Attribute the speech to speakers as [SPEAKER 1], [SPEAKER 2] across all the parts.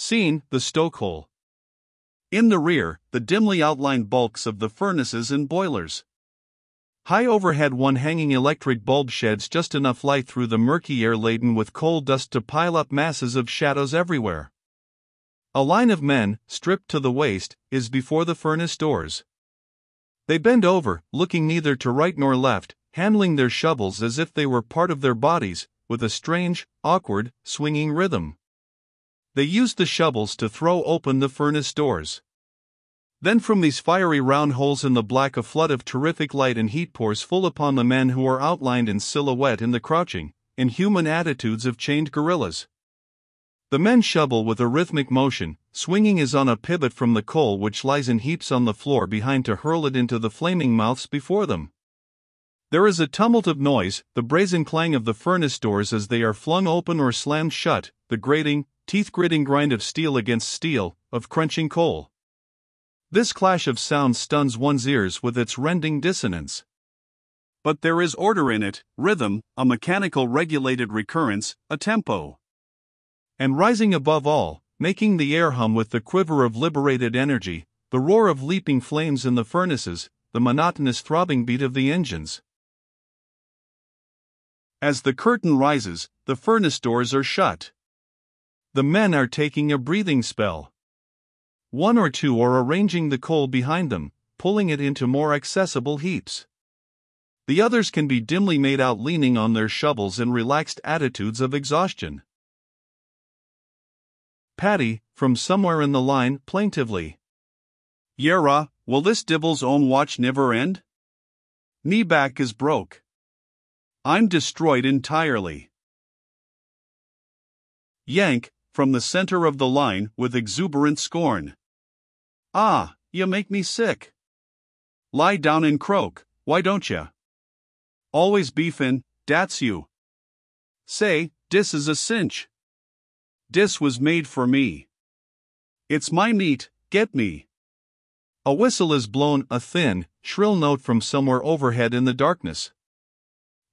[SPEAKER 1] Scene The stokehole. In the rear, the dimly outlined bulks of the furnaces and boilers. High overhead, one hanging electric bulb sheds just enough light through the murky air laden with coal dust to pile up masses of shadows everywhere. A line of men, stripped to the waist, is before the furnace doors. They bend over, looking neither to right nor left, handling their shovels as if they were part of their bodies, with a strange, awkward, swinging rhythm. They use the shovels to throw open the furnace doors. Then from these fiery round holes in the black a flood of terrific light and heat pours full upon the men who are outlined in silhouette in the crouching, inhuman attitudes of chained gorillas. The men shovel with a rhythmic motion, swinging as on a pivot from the coal which lies in heaps on the floor behind to hurl it into the flaming mouths before them. There is a tumult of noise, the brazen clang of the furnace doors as they are flung open or slammed shut, the grating, teeth gritting grind of steel against steel, of crunching coal. This clash of sounds stuns one's ears with its rending dissonance. But there is order in it, rhythm, a mechanical regulated recurrence, a tempo. And rising above all, making the air hum with the quiver of liberated energy, the roar of leaping flames in the furnaces, the monotonous throbbing beat of the engines. As the curtain rises, the furnace doors are shut. The men are taking a breathing spell. One or two are arranging the coal behind them, pulling it into more accessible heaps. The others can be dimly made out leaning on their shovels in relaxed attitudes of exhaustion. Paddy, from somewhere in the line, plaintively. Yera, will this divil's own watch never end? Knee back is broke. I'm destroyed entirely. Yank, from the center of the line, with exuberant scorn. Ah, you make me sick. Lie down and croak, why don't you? Always beefin', dat's you. Say, dis is a cinch. Dis was made for me. It's my meat, get me. A whistle is blown, a thin, shrill note from somewhere overhead in the darkness.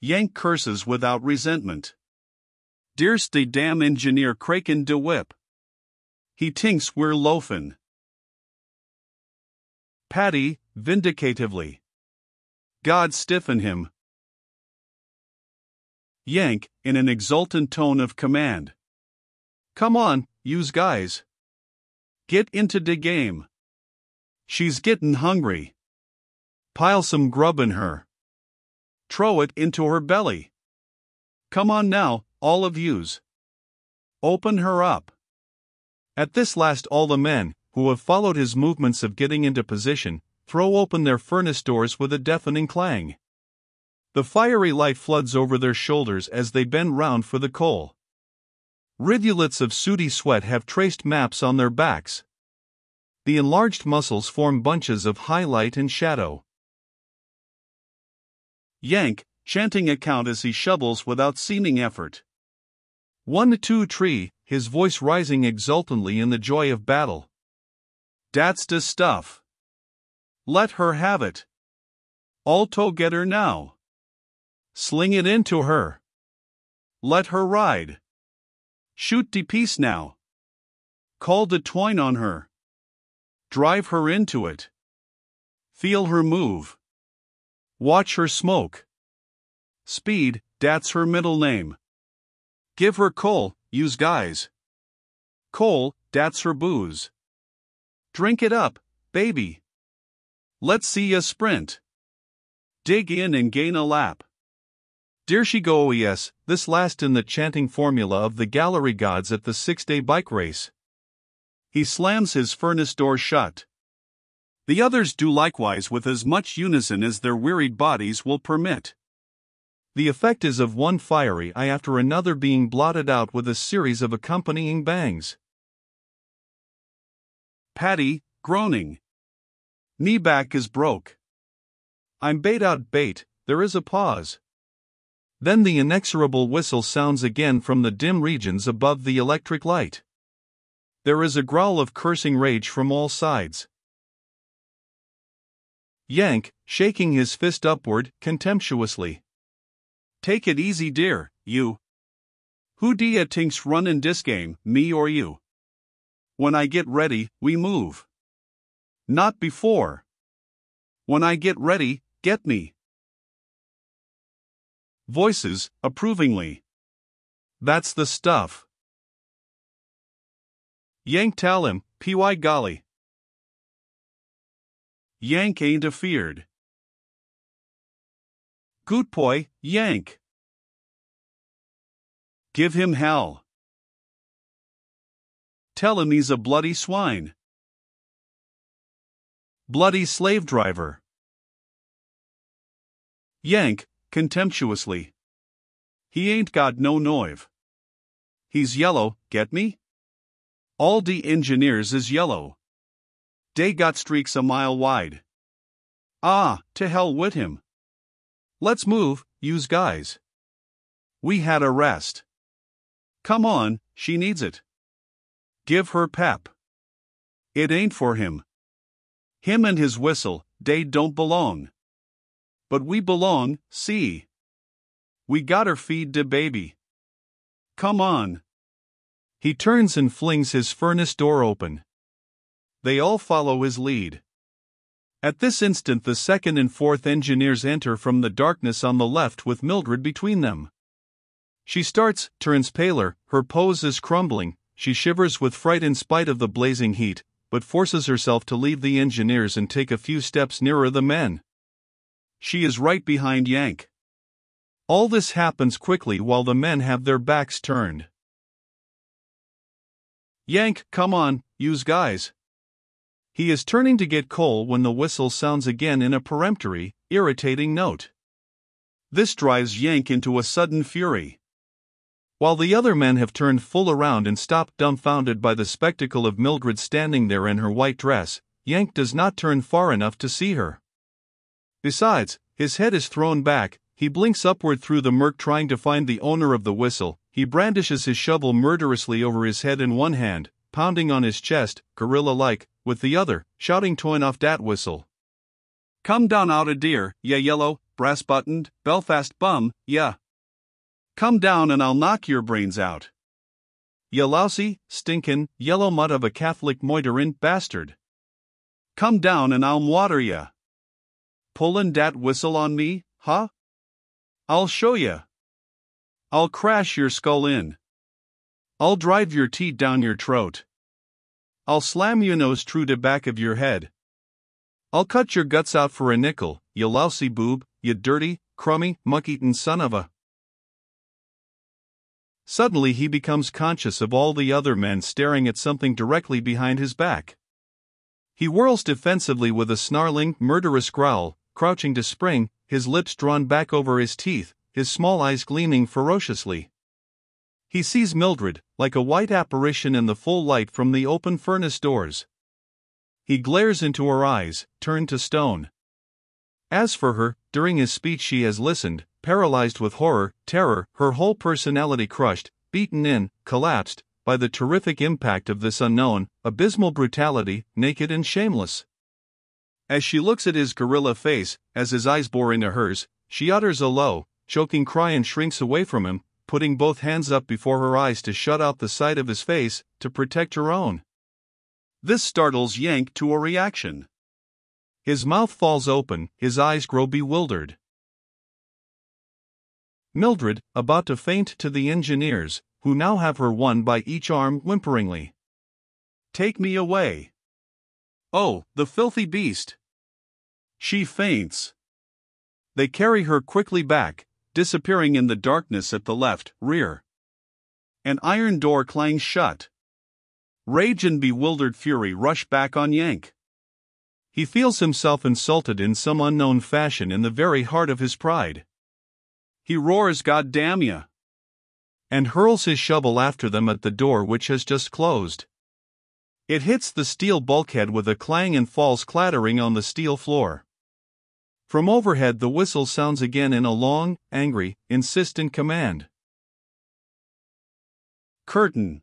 [SPEAKER 1] Yank curses without resentment. Dearst de damn engineer kraken de whip. He tinks we're loafin'. Paddy, vindicatively. God stiffen him. Yank, in an exultant tone of command. Come on, use guys. Get into de game. She's gettin' hungry. Pile some grub in her. Throw it into her belly. Come on now, all of yous. Open her up. At this last, all the men, who have followed his movements of getting into position, throw open their furnace doors with a deafening clang. The fiery light floods over their shoulders as they bend round for the coal. Rivulets of sooty sweat have traced maps on their backs. The enlarged muscles form bunches of highlight and shadow. Yank, chanting a count as he shovels without seeming effort. One, two, tree, his voice rising exultantly in the joy of battle. Dat's de stuff. Let her have it. Alto get her now. Sling it into her. Let her ride. Shoot de piece now. Call de twine on her. Drive her into it. Feel her move. Watch her smoke. Speed, dat's her middle name. Give her coal, use guys. Coal, dat's her booze. Drink it up, baby. Let's see ya sprint. Dig in and gain a lap. Dear she go oh yes, this last in the chanting formula of the gallery gods at the six day bike race. He slams his furnace door shut. The others do likewise with as much unison as their wearied bodies will permit. The effect is of one fiery eye after another being blotted out with a series of accompanying bangs. Paddy, groaning. Knee back is broke. I'm bait out bait, there is a pause. Then the inexorable whistle sounds again from the dim regions above the electric light. There is a growl of cursing rage from all sides. Yank, shaking his fist upward, contemptuously. Take it easy, dear, you. Who dia tinks run in dis game, me or you? When I get ready, we move. Not before. When I get ready, get me. Voices, approvingly. That's the stuff. Yank tell him, py golly. Yank ain't afeard. Goot boy, Yank. Give him hell. Tell him he's a bloody swine. Bloody slave driver. Yank, contemptuously. He ain't got no noive. He's yellow, get me? All de engineers is yellow. Dey got streaks a mile wide. Ah, to hell with him. Let's move, use guys. We had a rest. Come on, she needs it. Give her pep. It ain't for him. Him and his whistle, dey don't belong. But we belong, see. We gotter feed de baby. Come on. He turns and flings his furnace door open. They all follow his lead. At this instant, the second and fourth engineers enter from the darkness on the left with Mildred between them. She starts, turns paler, her pose is crumbling, she shivers with fright in spite of the blazing heat, but forces herself to leave the engineers and take a few steps nearer the men. She is right behind Yank. All this happens quickly while the men have their backs turned. Yank, come on, use guys. He is turning to get coal when the whistle sounds again in a peremptory, irritating note. This drives Yank into a sudden fury. While the other men have turned full around and stopped dumbfounded by the spectacle of Mildred standing there in her white dress, Yank does not turn far enough to see her. Besides, his head is thrown back, he blinks upward through the murk trying to find the owner of the whistle, he brandishes his shovel murderously over his head in one hand, pounding on his chest, gorilla like, with the other, shouting toin off dat whistle. Come down out a deer, ya yellow, brass buttoned, Belfast bum, ya. Come down and I'll knock your brains out. Ya lousy, stinkin', yellow mud of a Catholic moiterin bastard. Come down and I'll water ya. Pullin' dat whistle on me, huh? I'll show ya. I'll crash your skull in. I'll drive your teeth down your throat. I'll slam your nose through the back of your head. I'll cut your guts out for a nickel, you lousy boob, you dirty, crummy, muck eaten son of a. Suddenly he becomes conscious of all the other men staring at something directly behind his back. He whirls defensively with a snarling, murderous growl, crouching to spring, his lips drawn back over his teeth, his small eyes gleaming ferociously. He sees Mildred, like a white apparition in the full light from the open furnace doors. He glares into her eyes, turned to stone. As for her, during his speech she has listened, paralyzed with horror, terror, her whole personality crushed, beaten in, collapsed, by the terrific impact of this unknown, abysmal brutality, naked and shameless. As she looks at his gorilla face, as his eyes bore into hers, she utters a low, choking cry and shrinks away from him, putting both hands up before her eyes to shut out the sight of his face, to protect her own. This startles Yank to a reaction. His mouth falls open, his eyes grow bewildered. Mildred, about to faint to the engineers, who now have her one by each arm whimperingly. Take me away. Oh, the filthy beast! She faints. They carry her quickly back, disappearing in the darkness at the left rear. An iron door clangs shut. Rage and bewildered fury rush back on Yank. He feels himself insulted in some unknown fashion in the very heart of his pride. He roars, God damn ya! And hurls his shovel after them at the door which has just closed. It hits the steel bulkhead with a clang and falls clattering on the steel floor. From overhead, the whistle sounds again in a long, angry, insistent command. Curtain.